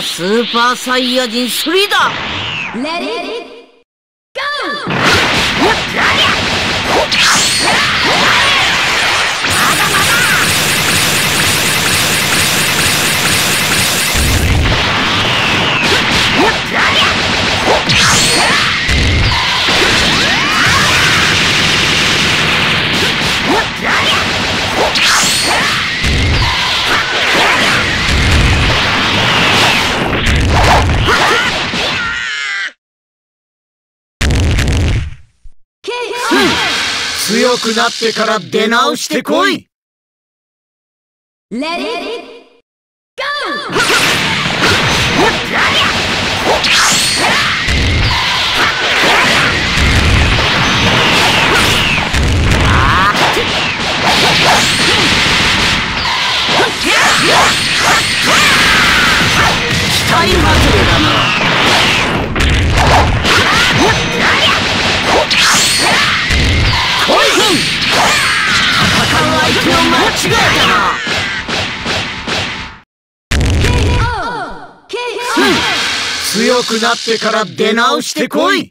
スーパーサイヤ人3だ。強くなってから出直してこい Let it go! 違えたな!強くなってから出直してこい